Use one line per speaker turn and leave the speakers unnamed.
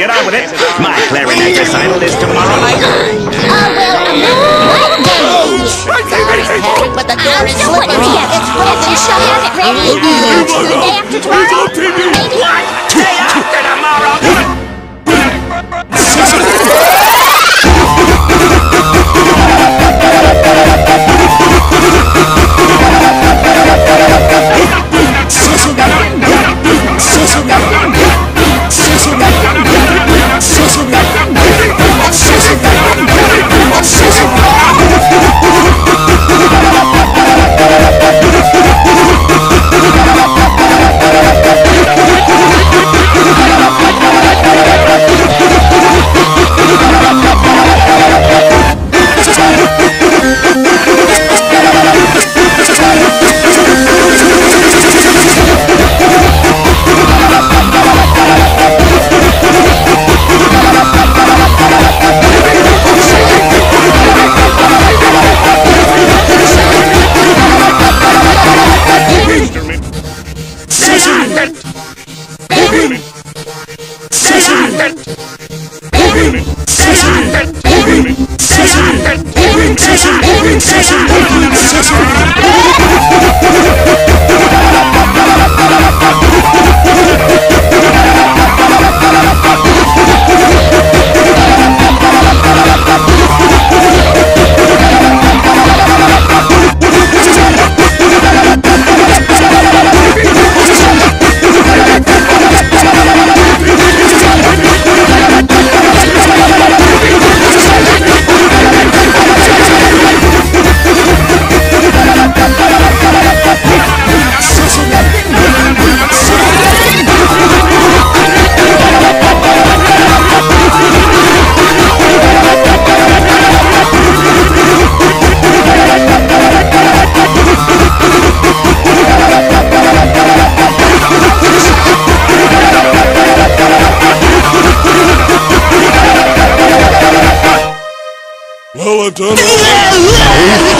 get on with it. My clarinet recital is tomorrow night.
Oh, well, what
Sorry, Patrick, but the door is
So what do
slippery.
you? It's frozen. She'll have it ready. The day after tomorrow?
Well, I've done.